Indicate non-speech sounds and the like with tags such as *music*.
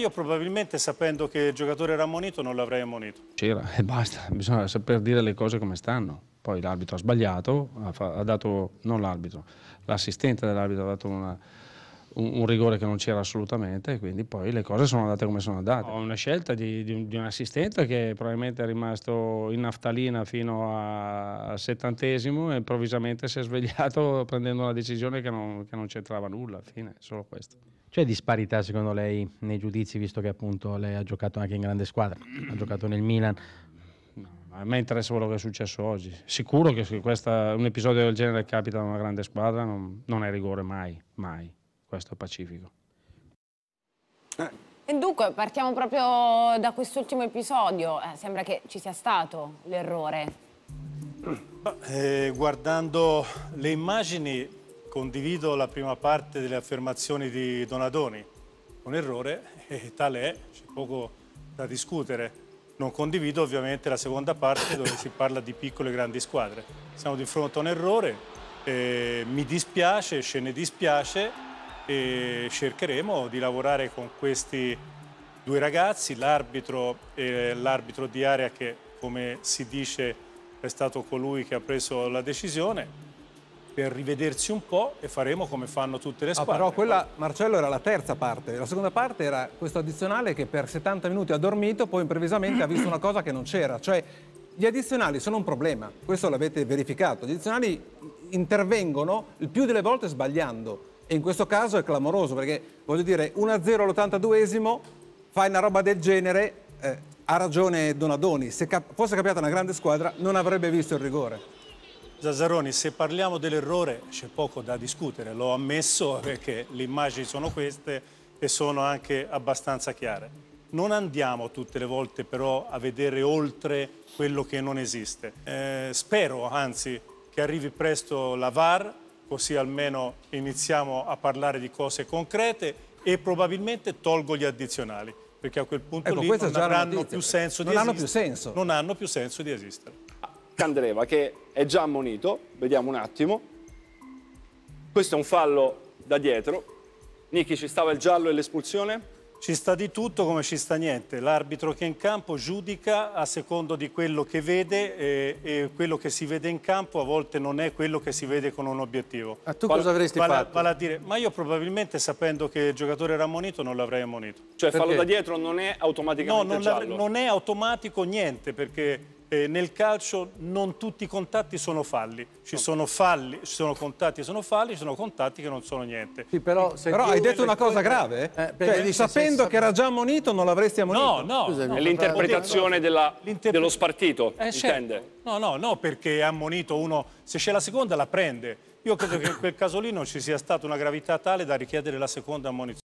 io probabilmente sapendo che il giocatore era ammonito non l'avrei ammonito. C'era e basta, bisogna saper dire le cose come stanno. Poi l'arbitro ha sbagliato, ha, dato, non l'arbitro, l'assistente dell'arbitro ha dato una- un, un rigore che non c'era assolutamente e quindi poi le cose sono andate come sono andate. Ho una scelta di, di un, di un assistente che probabilmente è rimasto in naftalina fino a- al settantesimo e improvvisamente si è svegliato *laughs* prendendo una decisione che non, che non c'entrava nulla, fine, solo questo. C'è disparità secondo lei nei giudizi, visto che appunto lei ha giocato anche in grande squadra, ha giocato nel Milan? A me interessa quello che è successo oggi. Sicuro che se questa- un episodio del genere capita in una grande squadra non, non è rigore mai, mai. Questo pacifico. E dunque partiamo proprio da quest'ultimo episodio. Eh, sembra che ci sia stato l'errore. Eh, guardando le immagini condivido la prima parte delle affermazioni di Donadoni. Un errore, e tale è, c'è poco da discutere. Non condivido ovviamente la seconda parte dove si parla di piccole e grandi squadre. Siamo di fronte a un errore, eh, mi dispiace, ce ne dispiace e cercheremo di lavorare con questi due ragazzi, l'arbitro e l'arbitro di area che come si dice è stato colui che ha preso la decisione per rivedersi un po' e faremo come fanno tutte le Ah, squadre. però quella, Marcello, era la terza parte. La seconda parte era questo addizionale che per 70 minuti ha dormito, poi improvvisamente ha visto una cosa che non c'era. Cioè, gli addizionali sono un problema, questo l'avete verificato. Gli addizionali intervengono il più delle volte sbagliando. E in questo caso è clamoroso, perché voglio dire, 1-0 all'82esimo, fai una roba del genere, eh, ha ragione Donadoni. Se cap- fosse capitata una grande squadra, non avrebbe visto il rigore. Zazzaroni, se parliamo dell'errore c'è poco da discutere, l'ho ammesso *laughs* perché le immagini sono queste e sono anche abbastanza chiare. Non andiamo tutte le volte però a vedere oltre quello che non esiste. Eh, spero anzi che arrivi presto la VAR, così almeno iniziamo a parlare di cose concrete e probabilmente tolgo gli addizionali, perché a quel punto Ecco, lì non avranno notizia, più senso non di hanno esistere. più senso. Non hanno più senso di esistere. Candreva che è già ammonito, vediamo un attimo. Questo è un fallo da dietro. Niki ci stava il giallo e l'espulsione? Ci sta di tutto come ci sta niente. L'arbitro che è in campo giudica a secondo di quello che vede e, e quello che si vede in campo a volte non è quello che si vede con un obiettivo. Ah, tu Vale- cosa avresti Vale, fatto? vale a dire, ma io probabilmente sapendo che il giocatore era ammonito non l'avrei ammonito. Cioè fallo Perché? da dietro non è No, automaticamente non, l'avrei- giallo. non è automatico niente perché eh, nel calcio non tutti i contatti sono falli. Ci sono falli, ci sono contatti che sono falli, ci sono contatti che non sono niente. Sì, però se Però hai detto una cosa grave? eh? perché Cioè, dici, sapendo se- che era già ammonito, non l'avresti ammonito? No, no, Scusami, no. È l'interpretazione dello spartito, Eh, certo. No, no, no, perché è ammonito uno, se c'è la seconda la prende. Io credo che in quel caso lì non ci sia stata una gravità tale da richiedere la seconda ammonizione.